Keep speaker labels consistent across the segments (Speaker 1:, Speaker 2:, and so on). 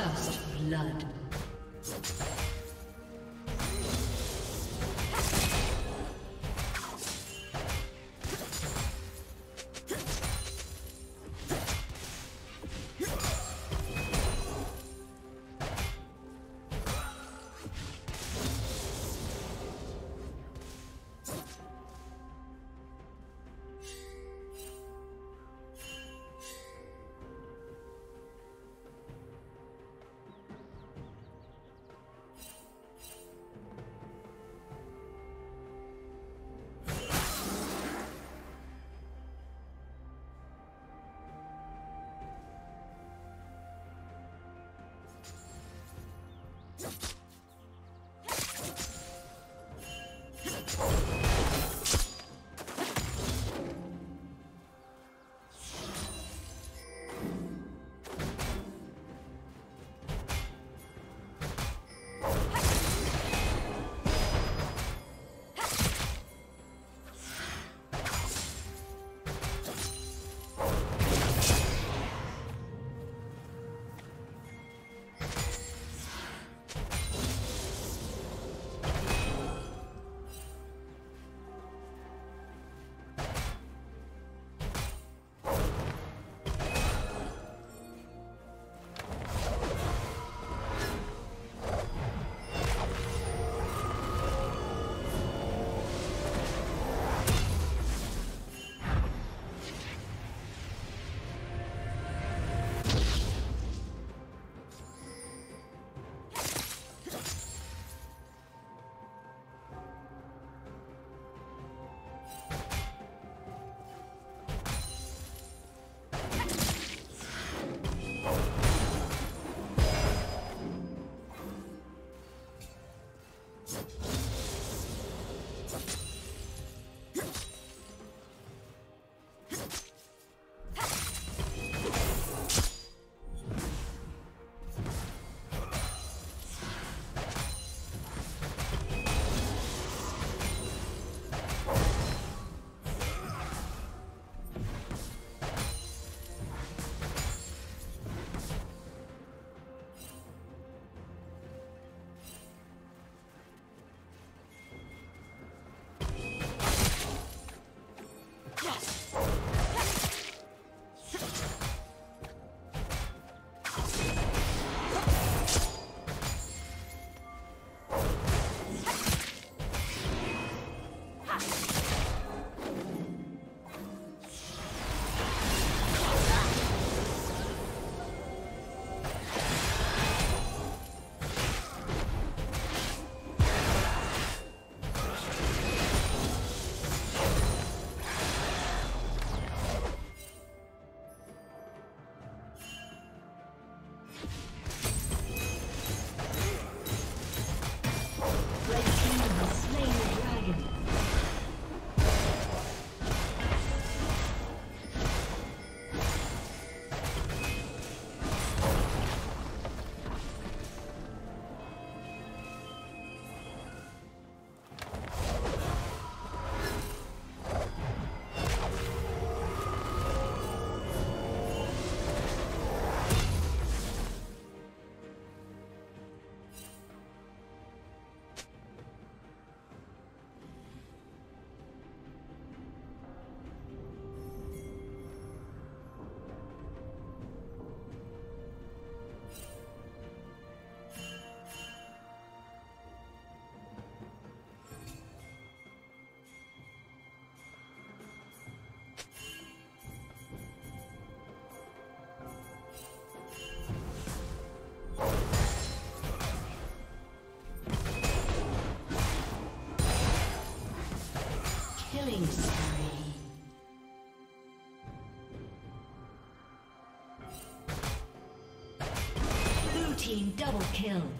Speaker 1: First blood. Team double kill.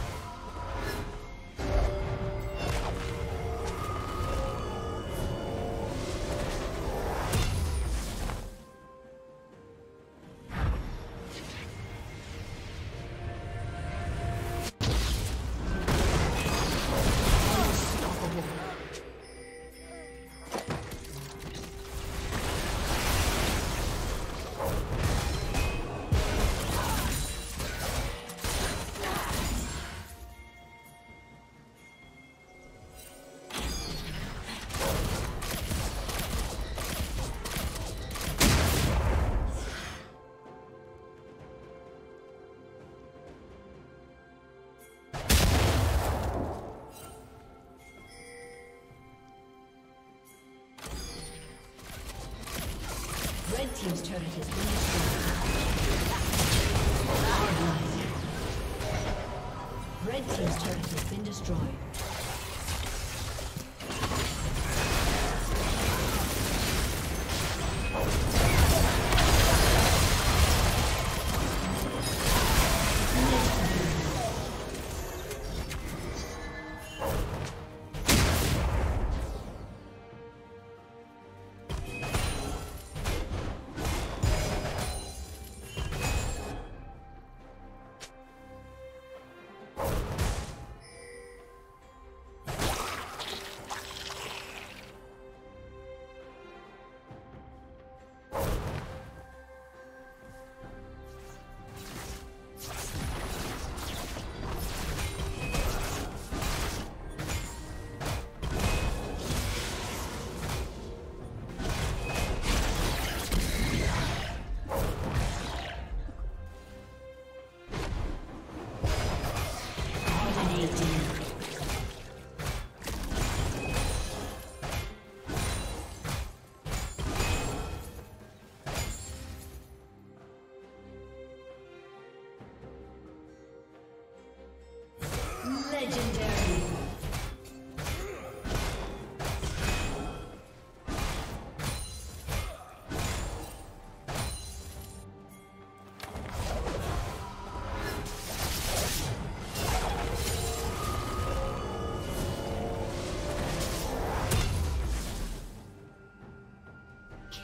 Speaker 1: Team's turret has destroyed. Red team's turret has been destroyed.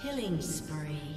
Speaker 1: Killing spree.